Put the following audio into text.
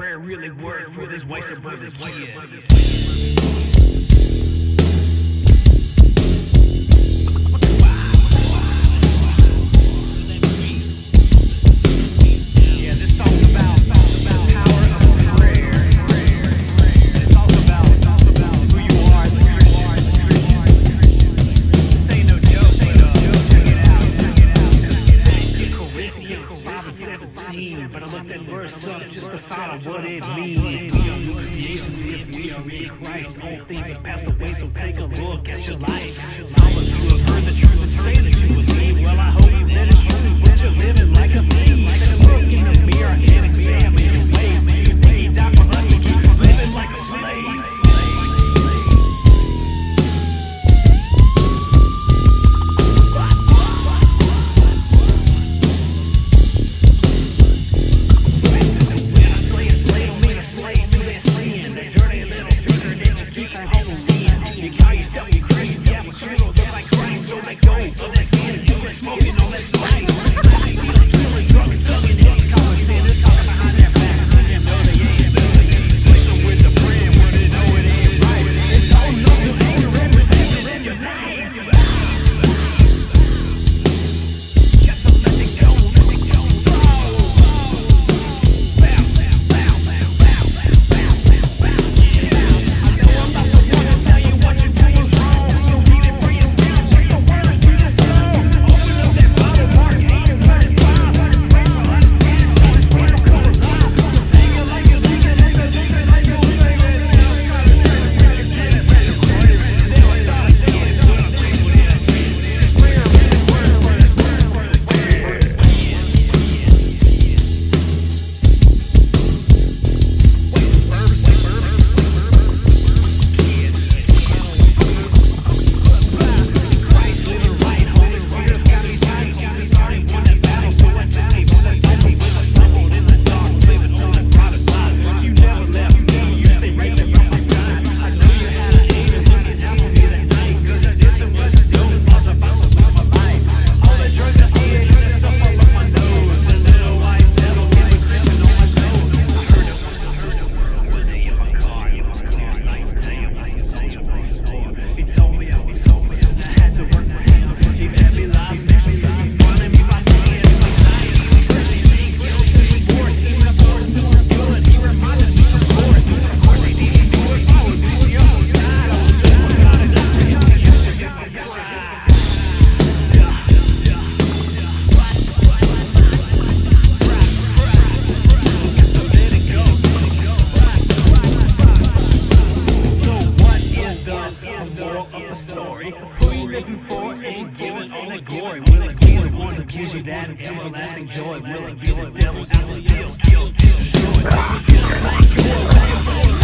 prayer really work for this white suburban kid? Just to find out what it means. We are new creations if we are in Christ. All things have passed away, so take a look at your life. Of you vecino. hero of the story. Who you living for ain't giving all the glory. Will it be the one who gives you that everlasting joy? Will it be the devil's apple you'll still destroy? Will it be the